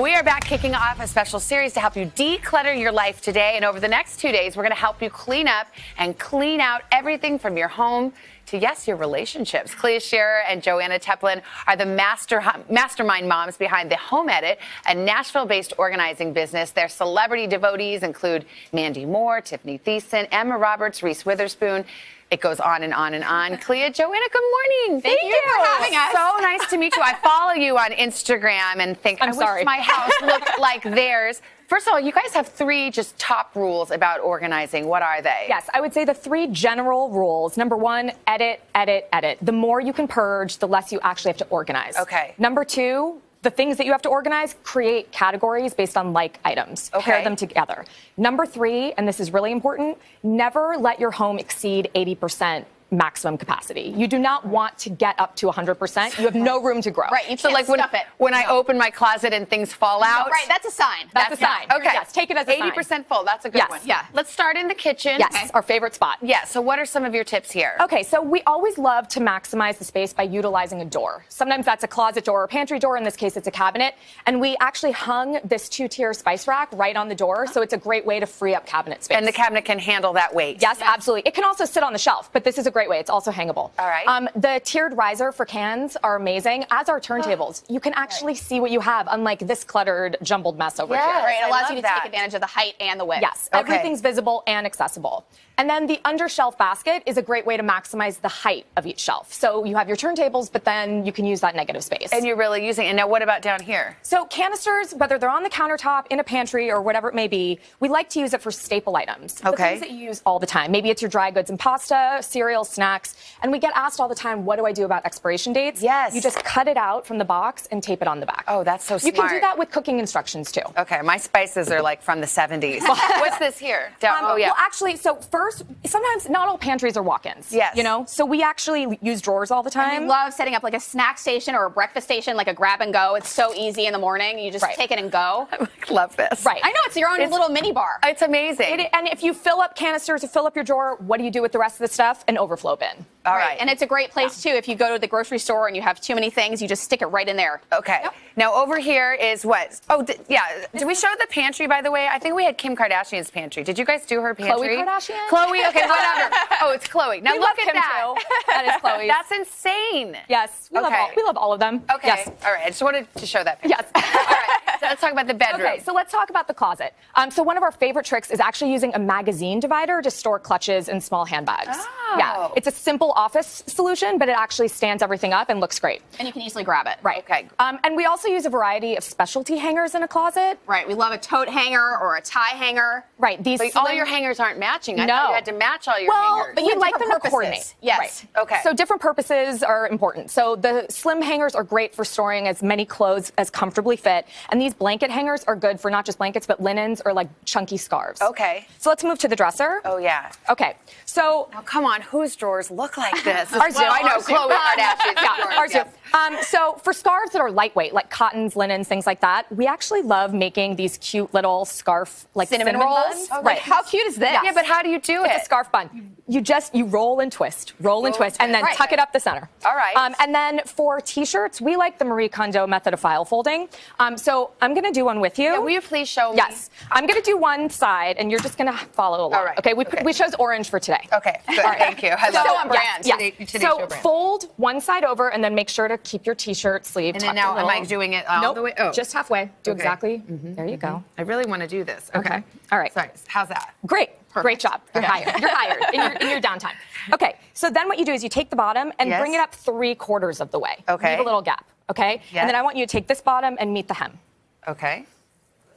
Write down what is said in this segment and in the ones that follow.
We are back kicking off a special series to help you declutter your life today. And over the next two days, we're going to help you clean up and clean out everything from your home to, yes, your relationships. Clea Shearer and Joanna Teplin are the master, mastermind moms behind the Home Edit, a Nashville based organizing business. Their celebrity devotees include Mandy Moore, Tiffany Thiessen, Emma Roberts, Reese Witherspoon. It goes on and on and on. Clea, Joanna, good morning. Thank, Thank you, you, for having us. So nice to meet you. I follow you on Instagram and think I'm I sorry. wish my house looked like theirs. First of all, you guys have three just top rules about organizing. What are they? Yes, I would say the three general rules. Number one, edit, edit, edit. The more you can purge, the less you actually have to organize. Okay. Number two, the things that you have to organize, create categories based on like items. Okay. Pair them together. Number three, and this is really important, never let your home exceed 80% maximum capacity. You do not want to get up to 100%. You have no room to grow. Right. You so like when, it. when I open my closet and things fall out. No, right. That's a sign. That's, that's a sign. Okay. Yes. Take it as a 80% sign. full. That's a good yes. one. Yeah. Let's start in the kitchen. Yes. Okay. Our favorite spot. Yeah. So what are some of your tips here? Okay. So we always love to maximize the space by utilizing a door. Sometimes that's a closet door or pantry door. In this case, it's a cabinet. And we actually hung this two-tier spice rack right on the door. So it's a great way to free up cabinet space. And the cabinet can handle that weight. Yes, absolutely. It can also sit on the shelf, but this is a great way. It's also hangable. All right. Um, the tiered riser for cans are amazing, as are turntables. You can actually right. see what you have, unlike this cluttered, jumbled mess over yes, here. Right. It allows you to that. take advantage of the height and the width. Yes. Okay. Everything's visible and accessible. And then the undershelf basket is a great way to maximize the height of each shelf. So you have your turntables, but then you can use that negative space. And you're really using it. And now what about down here? So canisters, whether they're on the countertop, in a pantry, or whatever it may be, we like to use it for staple items. Okay. The things that you use all the time. Maybe it's your dry goods and pasta, cereal, snacks. And we get asked all the time, what do I do about expiration dates? Yes. You just cut it out from the box and tape it on the back. Oh, that's so smart. You can do that with cooking instructions too. Okay, my spices are like from the 70s. What's this here? Down, Um, oh, yeah. Well, actually, so first, sometimes not all pantries are walk-ins. Yes. You know, so we actually use drawers all the time. we love setting up like a snack station or a breakfast station, like a grab and go. It's so easy in the morning. You just Right. take it and go. I love this. Right. I know it's your own It's- little mini bar. It's amazing. It- and if you fill up canisters or fill up your drawer, what do you do with the rest of the stuff? An overflow bin. All right. And it's a great place too. If you go to the grocery store and you have too many things, you just stick it right in there. Okay. Yep. Now over here is what? Oh, d- yeah. Did we show the pantry? By the way, I think we had Kim Kardashian's pantry. Did you guys do her pantry? Khloe Kardashian? Khloe. Okay, whatever. oh, it's Khloe. Now We look love at Kim, that. too. That is Khloe. That's insane. Yes. We, love Okay. all, we love all of them. Okay. Yes. All right. I just wanted to show that. Picture. Yes. All right. Let's talk about the bedroom. Okay, so let's talk about the closet. Um, so one of our favorite tricks is actually using a magazine divider to store clutches and small handbags. Oh. Yeah, it's a simple office solution, but it actually stands everything up and looks great. And you can easily grab it. Right. Okay. Um, and we also use a variety of specialty hangers in a closet. Right. We love a tote hanger or a tie hanger. Right. These But all your hangers aren't matching. I No. thought you had to match all your well, hangers. but you like them different to coordinate. purposes. Yes. Right. Okay. So different purposes are important. So the slim hangers are great for storing as many clothes as comfortably fit, and these blanket hangers are good for not just blankets but linens or like chunky scarves. Okay. So let's move to the dresser. oh yeah. Okay. So Now come on, whose drawers look like this? Ours do. I know, Khloe Kardashian's yeah, drawers, ours yes. do. Um, so for scarves that are lightweight, like cottons, linens, things like that, we actually love making these cute little scarf like Cinnamon, cinnamon, rolls. Oh, right. How cute is this? Yeah, but how do you do It's it? a scarf bun. You just you roll and twist, roll, and twist, and and then twist. tuck it up the center. All right. Um, and then for t-shirts, we like the Marie Kondo method of file folding. Um, so I'm going to do one with you. Yeah, will you please show me? Yes, I'm going to do one side, and you're just going to follow along. All right. Okay. We Okay. we chose orange for today. Okay, good. Thank you. I So love on brand. Yes. Today- today's so show brand. fold one side over, and then make sure to keep your t-shirt sleeve. And then now, am I doing it all nope, the way? Oh. just halfway. Do Okay. exactly. Mm-hmm. There you go. Mm-hmm. I really want to do this. Okay. Okay. All right. Sorry. How's that? Great. Great job. You're Okay. hired. You're hired in your, in your downtime. Okay. So then what you do is you take the bottom and Yes. bring it up three quarters of the way. Okay. Leave a little gap. Okay. Yes. And then I want you to take this bottom and meet the hem. Okay.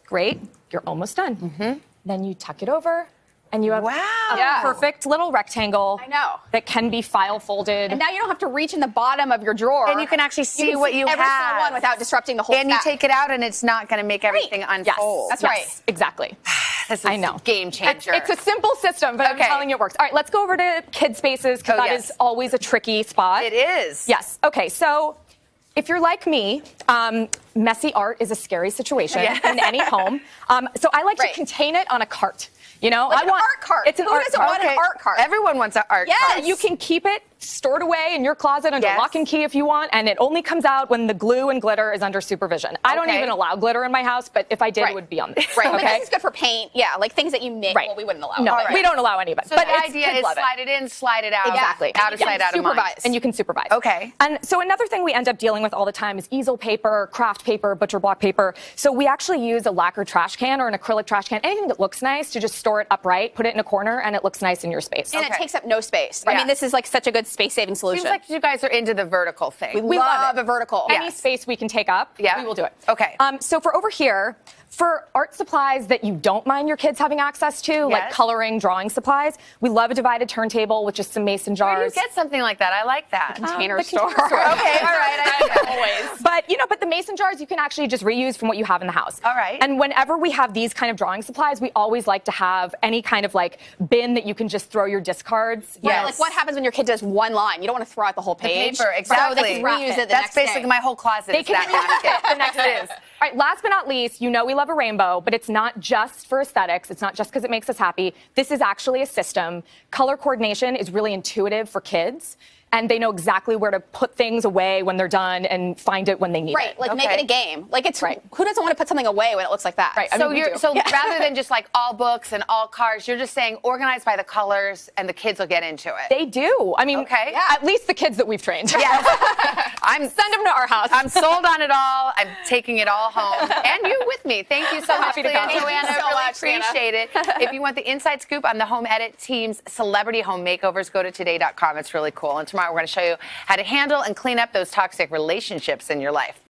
Great. You're almost done. Mm-hmm. Then you tuck it over and you have Wow. a Yeah. perfect little rectangle I know. that can be file folded. And now you don't have to reach in the bottom of your drawer. And you can actually see can what see you every have. single one without disrupting the whole And you take it out, and it's not going to make everything yes. unfold. That's yes, right. Exactly. This is I know. a game changer. it's a simple system, but Okay. I'm telling you it works. All right, let's go over to kid spaces because Oh, that is yes. always a tricky spot. It is. Yes. Okay. So if you're like me, um, messy art is a scary situation Yes. in any home. Um, so I like Right. to contain it on a cart. You know, Like I an want art cart. It's an Who art doesn't cart. want an art cart? Everyone wants an art Yes. cart. You can keep it store it away in your closet under Yes. lock and key if you want, and it only comes out when the glue and glitter is under supervision. I don't even allow glitter in my house, but if I did, Right. it would be on this. Right, but Okay. this is good for paint. Yeah, like things that you make. Right. Well, we wouldn't allow. No, right. we don't allow any of it. So but the idea is love it. slide it in, slide it out. Exactly. Out of Yeah. sight, out of mind. And you can supervise. Okay. And so another thing we end up dealing with all the time is easel paper, craft paper, butcher block paper. So we actually use a lacquer trash can or an acrylic trash can, anything that looks nice to just store it upright, put it in a corner, and it looks nice in your space. And Okay. it takes up no space. I mean, this is like such a good space-saving solution. Seems like you guys are into the vertical thing. we, We love, love a vertical. Any Yes. space we can take up, Yeah. we will do it. Okay. Um, so for over here, for art supplies that you don't mind your kids having access to, like coloring, drawing supplies, we love a divided turntable with just some mason jars. Where do you jars. get something like that? I like that. Container the store. container store. Okay, all right. I Always. But you know, but the mason jars you can actually just reuse from what you have in the house. All right. And whenever we have these kind of drawing supplies, we always like to have any kind of like bin that you can just throw your discards. Yeah. Right, like what happens when your kid does one line? You don't want to throw out the whole page. paper, exactly. So they can reuse it the That's next basically day. my whole closet. They is can that reuse it the next It is. All right, last but not least, you know we love a rainbow, but it's not just for aesthetics. It's not just because it makes us happy. This is actually a system. Color coordination is really intuitive for kids, and they know exactly where to put things away when they're done and find it when they need Right, it. Right, like make Okay. it a game. Like it's Right. who doesn't want to put something away when it looks like that? Right, I So mean, you're so Yeah. rather than just like all books and all cars, you're just saying organized by the colors, and the kids will get into it. They do. I mean, Okay. Yeah. at least the kids that we've trained. Yes. I'm Send them to our house. I'm sold on it all. I'm taking it all home. And you with me. Thank you so much, Happy to and. Joanna. You so really much, Sienna. appreciate it. if you want the inside scoop on the Home Edit team's celebrity home makeovers, go to today.com. It's really cool. And tomorrow we're going to show you how to handle and clean up those toxic relationships in your life.